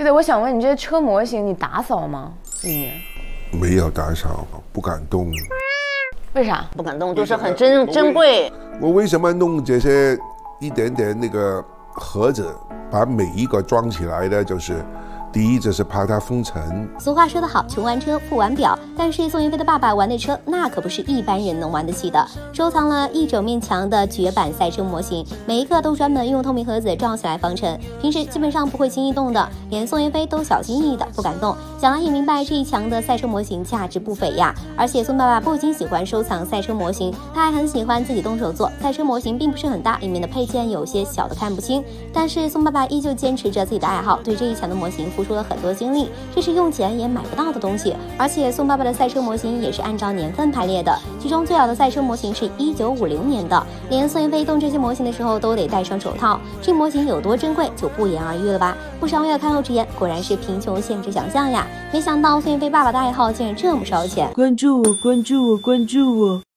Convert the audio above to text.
对对，我想问你这些车模型，你打扫吗？里面没有打扫，不敢动。为啥？不敢动，就是很珍珍贵。我为什么弄这些一点点那个盒子，把每一个装起来呢，就是。第一就是怕它封尘。俗话说得好，穷玩车，富玩表。但是宋云飞的爸爸玩的车，那可不是一般人能玩得起的。收藏了一整面墙的绝版赛车模型，每一个都专门用透明盒子装起来防尘，平时基本上不会轻易动的，连宋云飞都小心翼翼的不敢动。想来也明白这一墙的赛车模型价值不菲呀。而且宋爸爸不仅喜欢收藏赛车模型，他还很喜欢自己动手做。赛车模型并不是很大，里面的配件有些小的看不清，但是宋爸爸依旧坚持着自己的爱好，对这一墙的模型。付出了很多精力，这是用钱也买不到的东西。而且宋爸爸的赛车模型也是按照年份排列的，其中最老的赛车模型是一九五零年的，连宋云飞动这些模型的时候都得戴上手套。这模型有多珍贵，就不言而喻了吧。不少网友看后直言，果然是贫穷限制想象呀！没想到宋云飞爸爸的爱好竟然这么烧钱。关注我，关注我，关注我。